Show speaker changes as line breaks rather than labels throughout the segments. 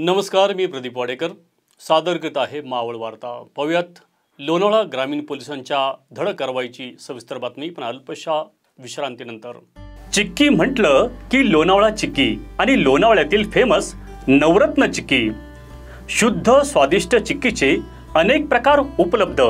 नमस्कार मी प्रदीप वाडेकर. सादर करत आहे मावळ वार्ता. पाहूयात लोणावळा ग्रामीण पोलिसांच्या धडक कारवाईची सविस्तर बातमी. पण अल्पशा विश्रांतीनंतर. चिक्की म्हटलं की लोणावळा चिक्की आणि लोणावळ्यातील फेमस नवरत्न चिक्की. शुद्ध स्वादिष्ट चिक्कीचे अनेक प्रकार उपलब्ध.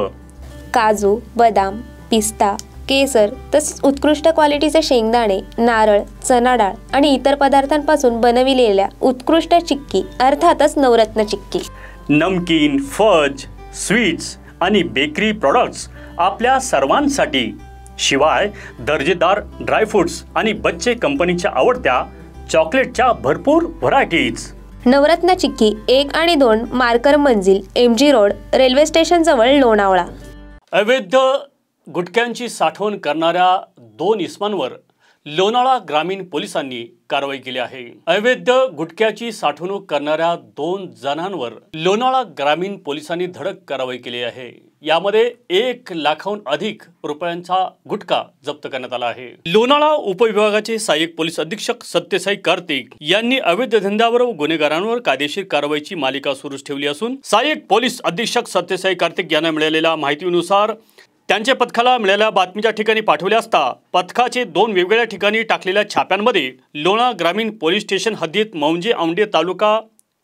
काजू बदाम पिस्ता केसर तसेच उत्कृष्ट क्वालिटीचे शेंगदाणे नारळ चना डाळ आणि इतर पदार्थांपासून बनविलेल्या उत्कृष्ट चिक्की अर्थातच नवरत्न चिक्की.
नमकीन फज स्वीट्स आणि बेकरी प्रॉडक्ट्स आपल्या सर्वांसाठी. शिवाय दर्जेदार ड्रायफ्रुट्स आणि बच्चे कंपनीच्या आवडत्या चॉकलेटच्या भरपूर व्हरायटीज
नवरत्न चिक्की एक आणि दोन Marker Manzil M G road railway station जवळ लोणावळा.
अवैध गुटख्यांची साठवण करणाऱ्या दोन इस्मांवर लोणाळा ग्रामीण पोलिसांनी कारवाई केली आहे. अवैध गुटख्याची साठवणूक करणाऱ्या दोन जणांवर लोणाळा ग्रामीण पोलिसांनी धडक कारवाई केली आहे. यामध्ये एक लाखाहून अधिक रुपयांचा गुटखा जप्त करण्यात आला आहे. लोणाळा उपविभागाचे सहाय्यक पोलीस अधीक्षक सत्यसाई कार्तिक यांनी अवैध धंद्यावर व गुन्हेगारांवर कायदेशीर कारवाईची मालिका सुरूच ठेवली असून सहाय्यक पोलीस अधीक्षक सत्यसाई कार्तिक यांना मिळालेल्या माहितीनुसार त्यांच्या पथकाला मिळालेल्या बातमीच्या ठिकाणी पाठवले असता पथकाचे दोन वेगवेगळ्या ठिकाणी टाकलेल्या छाप्यांमध्ये लोणा ग्रामीण पोलीस स्टेशन हद्दीत मौंजे औंढे तालुका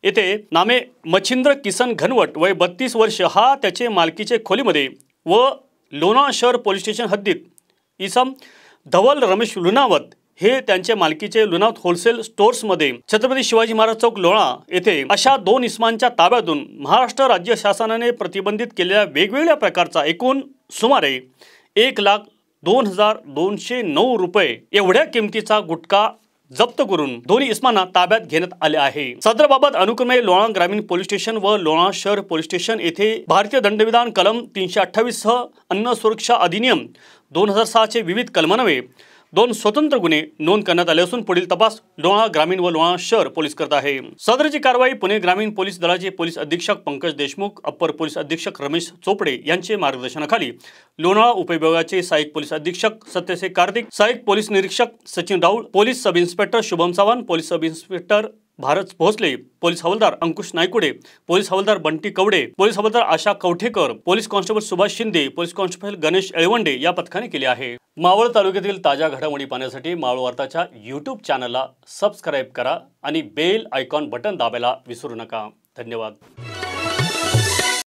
येथे नामे मच्छिंद्र किसन घनवट वय बत्तीस वर्ष हा त्याचे मालकीचे खोलीमध्ये व लोणा शहर पोलीस स्टेशन हद्दीत इसम धवल रमेश लुनावत हे त्यांच्या मालकीचे लुनाथ होलसेल स्टोर्समध्ये छत्रपती शिवाजी महाराज चौक लोणा येथे अशा दोन इस्मांच्या ताब्यातून महाराष्ट्र राज्य शासनाने प्रतिबंधित केलेल्या वेगवेगळ्या प्रकारचा एकूण सुमारे एक लाख दोन हजार दोनशे नऊ रुपये एवढ्या किमतीचा गुटखा जप्त करून दोन्ही इस्मांना ताब्यात घेण्यात आले आहे. सदरबाबत अनुक्रमे लोणा ग्रामीण पोलीस स्टेशन व लोणा शहर पोलीस स्टेशन येथे भारतीय दंडविधान कलम तीनशे अठ्ठावीस सह अन्न सुरक्षा अधिनियम दोन हजार सहाचे विविध कलमान्वये दोन स्वतंत्र गुन्हे नोंद करण्यात आले असून पुढील तपास लोणा ग्रामीण व लोणा शहर पोलीस करत आहे. सदरची कारवाई पुणे ग्रामीण पोलीस दलाचे पोलीस अधीक्षक पंकज देशमुख अप्पर पोलीस अधीक्षक रमेश चोपडे यांचे मार्गदर्शनाखाली लोणाळा उपविभागाचे सहाय्यक पोलीस अधीक्षक सत्यसे कार्तिक सहाय्यक पोलीस निरीक्षक Sachin Raul police sub inspector Shubham Chavan police sub inspector Bharat Bhosale police havaldar Ankush Naikude police havaldar Bunty Kawade police havaldar Asha Kavthekar police constable Subhash Shinde police constable Ganesh Elwande या पथकाने केले आहे. मावळ तालुक्यातील ताज्या घडामोडी पाहण्यासाठी मावळ वार्ताच्या YouTube चॅनलला सबस्क्राईब करा आणि बेल आयकॉन बटन दाबायला विसरू नका. धन्यवाद.